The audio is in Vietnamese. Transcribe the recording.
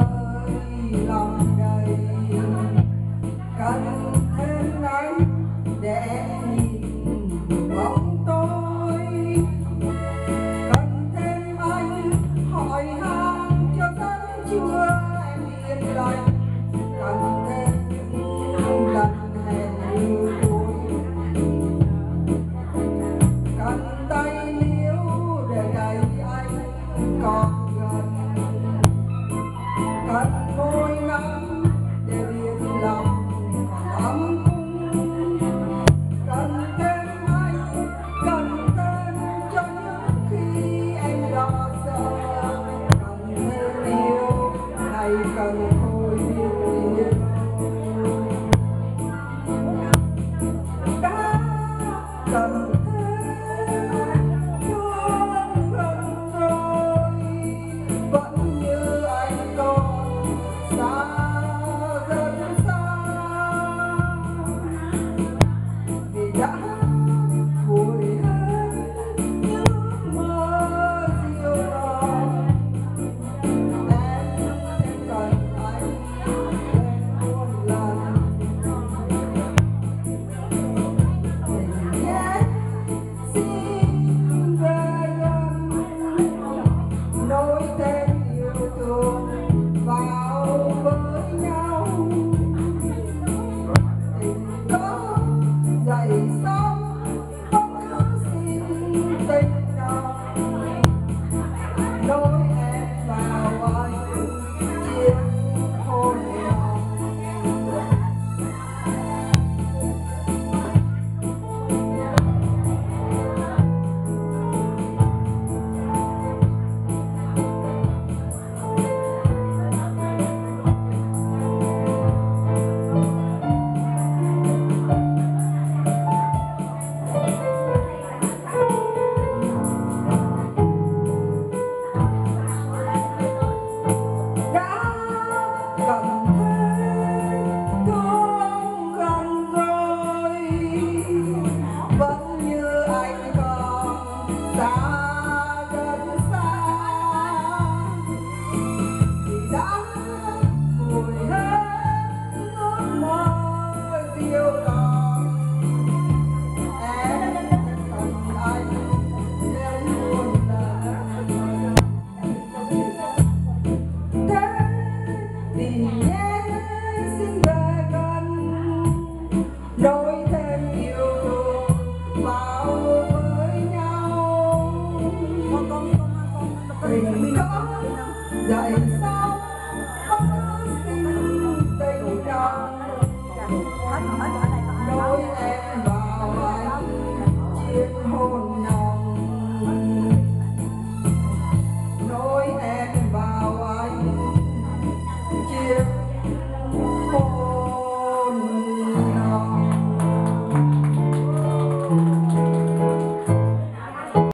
với lòng đầy cần thêm nắng để nhìn bóng tối cần thêm anh hỏi han cho tấm chưa em yên lành. say